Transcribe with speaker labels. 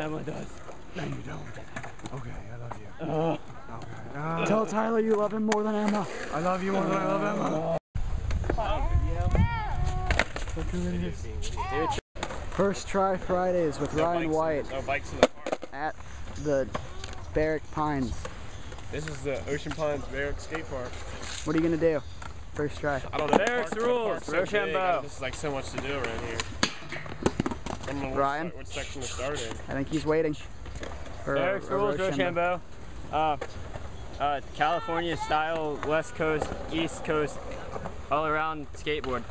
Speaker 1: love you Emma does.
Speaker 2: No, you don't. Okay, I love you.
Speaker 1: Oh.
Speaker 2: Okay. Ah,
Speaker 3: Tell Tyler you love him more than Emma.
Speaker 2: I love you more than I love Emma.
Speaker 3: First try Fridays with Ryan White
Speaker 4: No bikes in the
Speaker 3: at the Berrics Pines.
Speaker 4: This is the Ocean Pines Berrics Skate Park.
Speaker 3: What are you gonna do? First try.
Speaker 4: I don't know. the
Speaker 1: Berrics
Speaker 4: park- the
Speaker 1: rules,
Speaker 4: park's so big,
Speaker 1: Rochambeau.
Speaker 4: There's like so much to do around here. I don't know
Speaker 3: Ryan?
Speaker 4: what section to start in.
Speaker 3: I think he's waiting. For
Speaker 1: Eric's
Speaker 3: a
Speaker 1: rules,
Speaker 3: Rochambeau.
Speaker 1: Rochambeau. Uh, uh, California style, West Coast, East Coast, all around skateboard.